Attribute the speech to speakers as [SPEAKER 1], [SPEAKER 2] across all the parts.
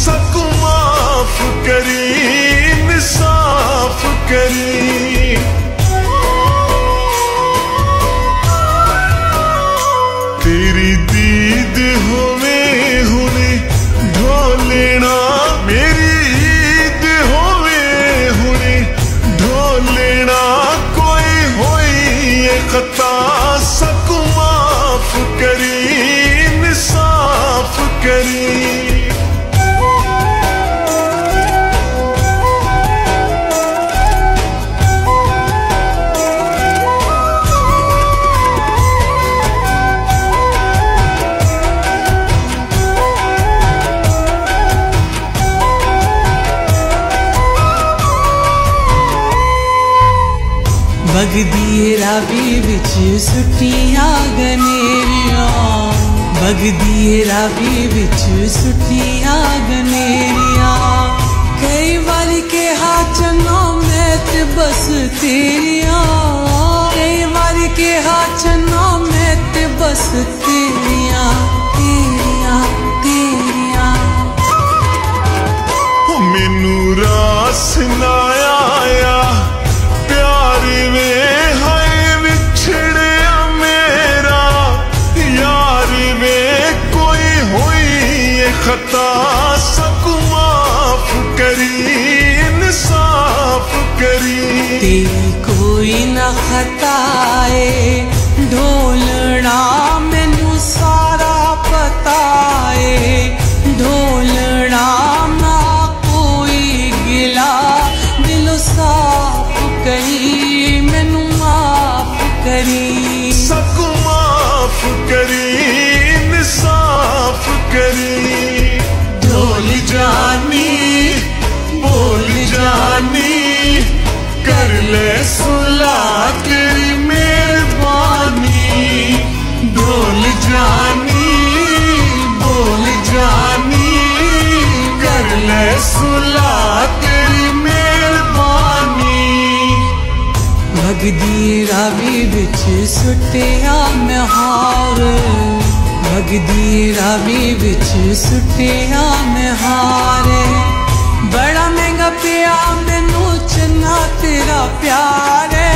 [SPEAKER 1] سک معاف کری صاف کری تیری دید ہوے ہونے ڈھولینا میری عید ہوے ہونے ڈھولینا کوئی ہوئی خطا
[SPEAKER 2] بگدیرا بھی بچ سٹیاں گنیریاں بگدیرا بھی بچ سٹیاں گنیریاں کئی والی کے ہاتھ نام میں تے بس تیریاں کئی والی کے ہاتھ نام میں تے بس کوئی کوئی نہ خطائے ڈھولنا مینو سارا پتا ہے ڈھولنا نہ کوئی گلا دل صاف کری مینو معاف کری۔
[SPEAKER 1] سب کو معاف کری صاف کری۔ ڈھول جا۔ کر لے سلا تیری مہربانی ڈول جانی،
[SPEAKER 2] بول جانی، کر
[SPEAKER 1] لے سلا تیری مہربانی۔
[SPEAKER 2] لگ دی راوی بچ سٹیا میں ہار دی راوی بچ سٹیا ہار بڑا مہنگا پیا اتنا تیرا پیار ہے۔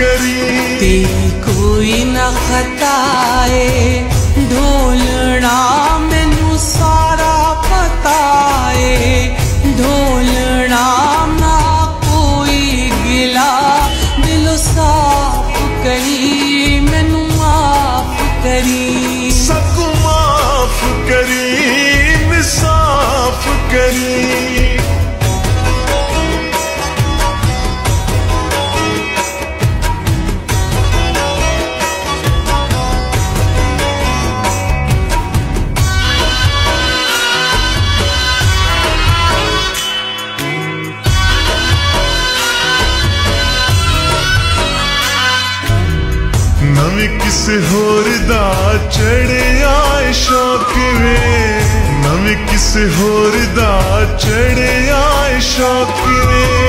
[SPEAKER 1] ਕਰੀ ਤੇ
[SPEAKER 2] ਕੋਈ ਨਾ ਖਤਾਏ ਢੋਲਣਾ ਮੈਨੂੰ ਸਾਰਾ ਪਤਾ ਏ ਢੋਲਣਾ ਨਾ ਕੋਈ ਗਿਲਾ ਦਿਲ ਸਾਫ਼ ਕਰੀ ਮੈਨੂੰ ਮਾਫ ਕਰੀ
[SPEAKER 1] ਸਭ ਮਾਫ ਕਰੀ ਮਿਸਾਫ ਕਰੀ ਹੋਰ ਦਾ ਚੜਿਆ ਏ ਸ਼ੌਕ ਵੇ। ਨਵੇਂ ਕਿਸੇ ਹੋਰ ਦਾ ਚੜਿਆ ਏ ਸ਼ੌਕ ਵੇ।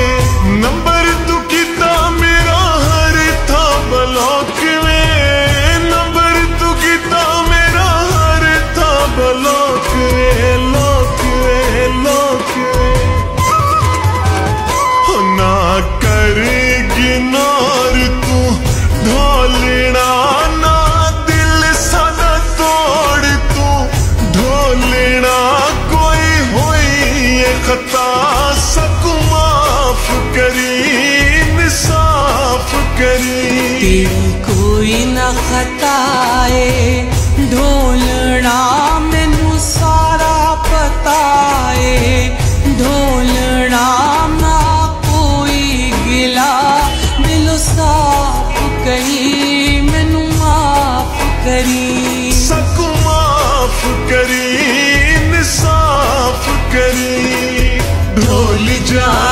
[SPEAKER 1] کری۔ تیری
[SPEAKER 2] کوئی نہ خطائے ڈھولنا مینو سارا پتا ہے ڈھولنا نہ کوئی گلا دل صاف کری مینو معاف کری۔
[SPEAKER 1] سکو معاف کری صاف کری۔ ڈھول جا